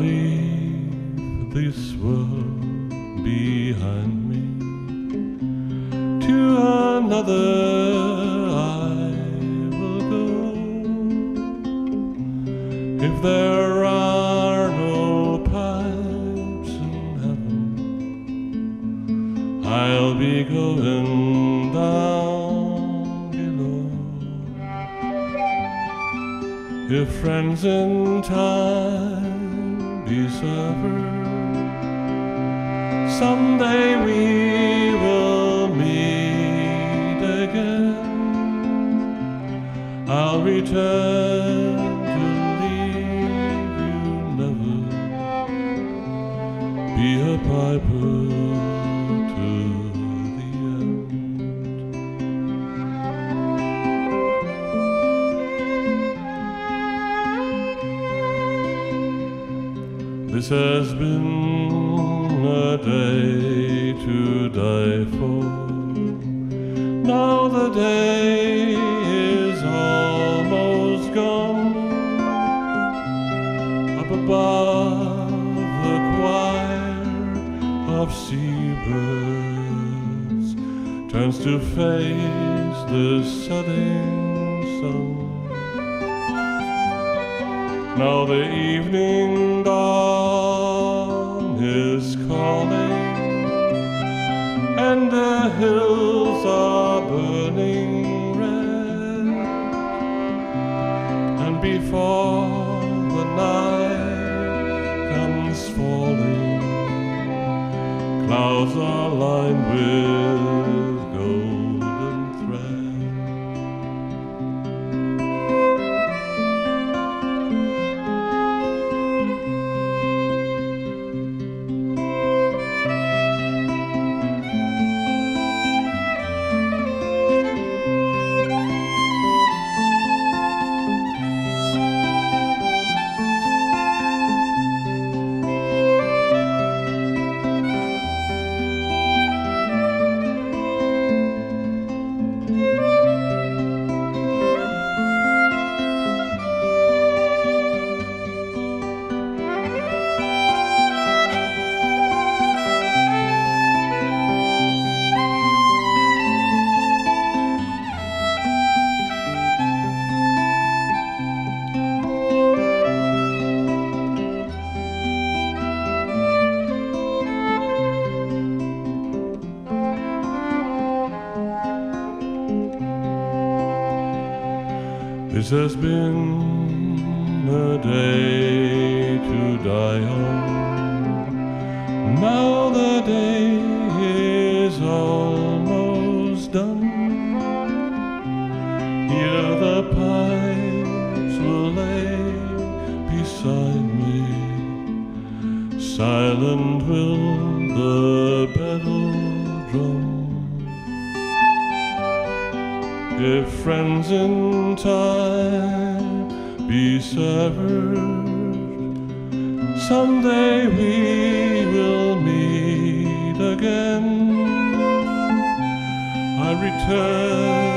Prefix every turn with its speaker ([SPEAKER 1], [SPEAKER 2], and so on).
[SPEAKER 1] leave this world behind me to another I will go. If there are no pipes in heaven I'll be going down below. If friends in time someday we will meet again. I'll return to leave you never. Be a piper to the end. This has been a day to die for. Now the day is almost gone. Up above the choir of seabirds turns to face the setting sun. Now the evening dawn is calling, and the hills are burning red. And before the night comes falling, clouds are lined with This has been a day to die on. Now the day is almost done. Here the pipes will lay beside me. Silent will the battle If friends in time be severed, someday we will meet again. I return